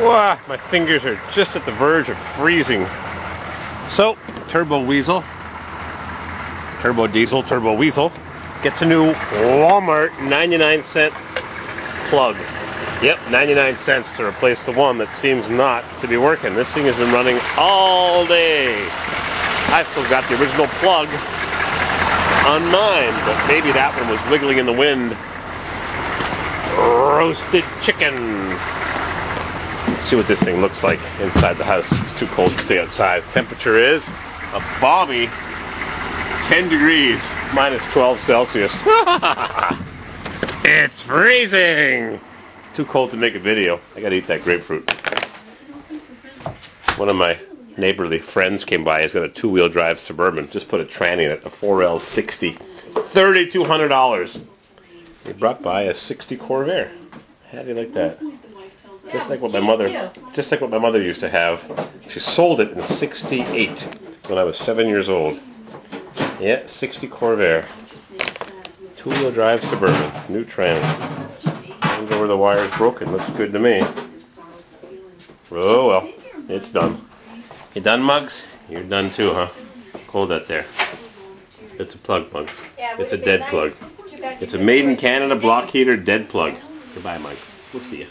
Wow, my fingers are just at the verge of freezing. So, Turbo Weasel, Turbo Diesel, Turbo Weasel, gets a new Walmart 99 cent plug. Yep, 99 cents to replace the one that seems not to be working. This thing has been running all day. I've still got the original plug on mine, but maybe that one was wiggling in the wind. Roasted chicken. See what this thing looks like inside the house. It's too cold to stay outside. Temperature is a balmy 10 degrees, minus 12 Celsius. it's freezing! Too cold to make a video. I gotta eat that grapefruit. One of my neighborly friends came by. He's got a two-wheel drive Suburban. Just put a tranny in it, a 4L60. $3,200. He brought by a 60 Corvair. How do you like that? Just like what my mother, just like what my mother used to have. She sold it in '68 when I was seven years old. Yeah, 60 Corvair, two-wheel drive Suburban, new trans. Depends where the wire's broken. Looks good to me. Oh well, it's done. You done, Muggs? You're done too, huh? Hold that there. It's a plug, Muggs. It's a dead plug. It's a made in Canada block heater dead plug. Goodbye, Muggs. We'll see you.